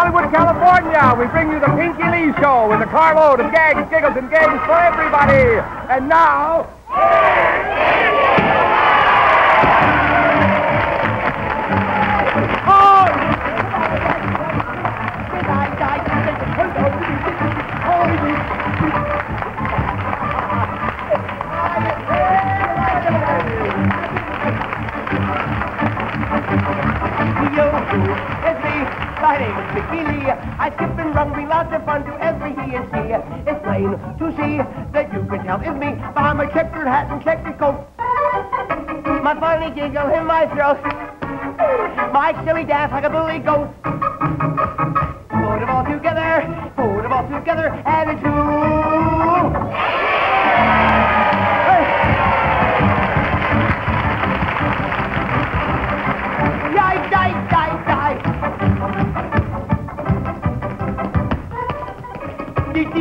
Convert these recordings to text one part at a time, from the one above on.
Hollywood, California, we bring you the Pinky Lee Show with a carload of gags, giggles, and games for everybody. And now. Pinky Lee. I skip and run, we lots of fun to every he and she. It's plain to see that you can tell it's me by my checkered hat and checkered coat. My funny giggle in my throat. My silly dance like a bully goat. Put them all together, put them all together, and it's you.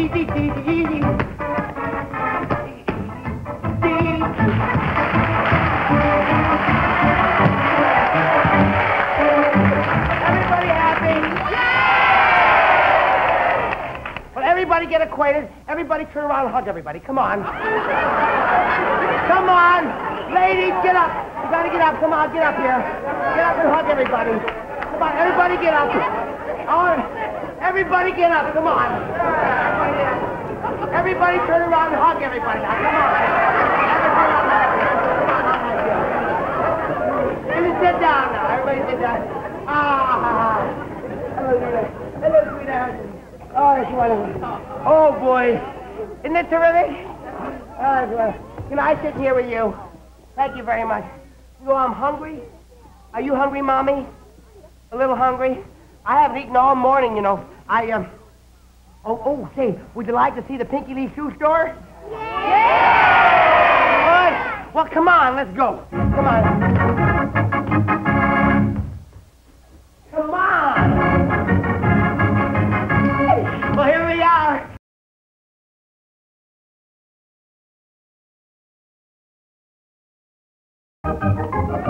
Everybody happy? Well, everybody get acquainted. Everybody turn around and hug everybody. Come on. Come on. Ladies, get up. You gotta get up. Come on, get up here. Get up and hug everybody. Come on, everybody get up. Oh, everybody get up. Come on. Everybody, turn around and hug everybody now. Come on. Everybody sit down now. Everybody sit down. Ah. Hello, sweetheart. Hello, sweetheart. Oh, it's wonderful. Oh, boy. Isn't it terrific? Oh, it's wonderful. Can I sit here with you? Thank you very much. You know, I'm hungry. Are you hungry, Mommy? A little hungry? I haven't eaten all morning, you know. I, um... Oh, oh, say, would you like to see the Pinky Lee shoe store? Yeah! All right. Well, come on, let's go. Come on. Come on! Well, here we are. Oh, that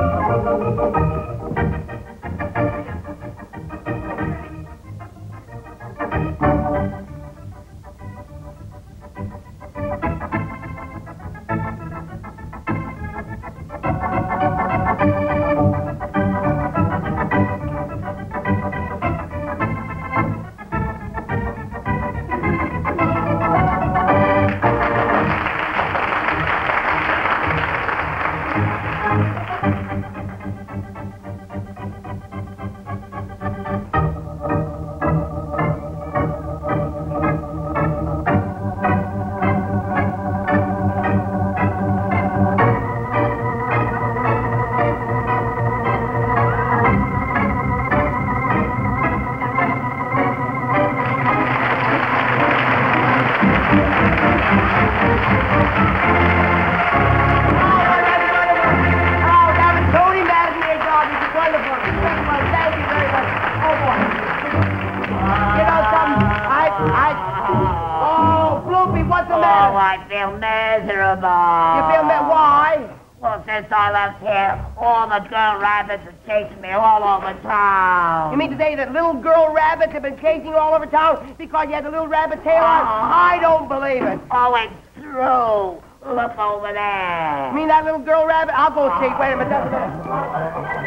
because you had the little rabbit tail on? Uh-huh. I don't believe it. Oh, it's true. Look over there. You mean that little girl rabbit? I'll go ah. see. Wait a minute.